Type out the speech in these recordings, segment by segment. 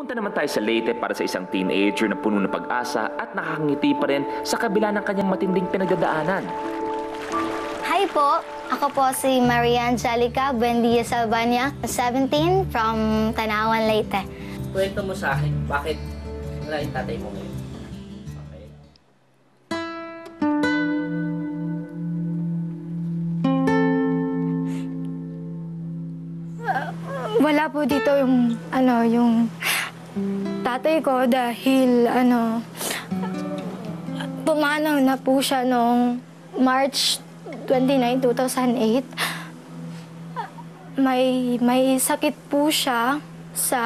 Pumunta naman tayo sa Leyte para sa isang teenager na puno ng pag-asa at nakakangiti pa rin sa kabila ng kanyang matinding pinagdadaanan. Hi po! Ako po si Maria Angelica Buendia Salvania, 17 from Tanawan, Leyte. Kwento mo sa akin, bakit wala yung tatay mo ngayon? Okay. Wala po dito yung, ano, yung tatay ko dahil, ano, pumanaw na po siya noong March 29, 2008. May, may sakit po siya sa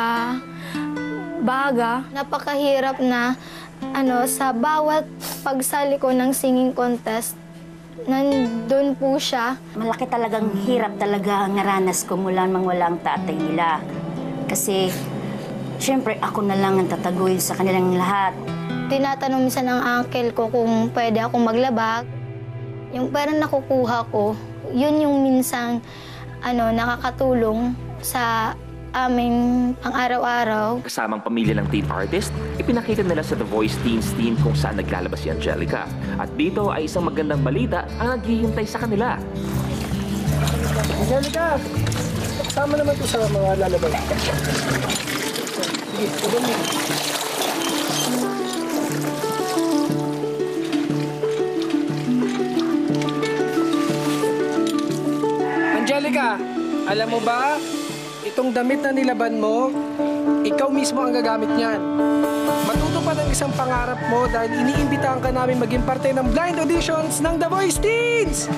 baga. Napakahirap na ano sa bawat pagsali ko ng singing contest, nandun po siya. Malaki talagang hirap talaga ang naranas ko mula nang wala ang tatay nila. Kasi, syempre, ako na lang ang tataguin sa kanilang lahat. Tinatanong minsan ng uncle ko kung pwede akong maglaba. Yung pera nakukuha ko, yun yung minsan ano, nakakatulong sa aming pang-araw-araw. Kasamang pamilya ng teen artist, ipinakita nila sa The Voice Teens Team kung saan naglalabas si Angelica. At dito ay isang magandang balita ang naghihintay sa kanila. Angelica, sama naman to sa mga lalabas. Sige, ubo mo. Angelica, alam mo ba, itong damit na nilaban mo, ikaw mismo ang gagamit niyan. Matutupad ang isang pangarap mo dahil iniimbitahan ka namin maging parte ng blind auditions ng The Voice Teens!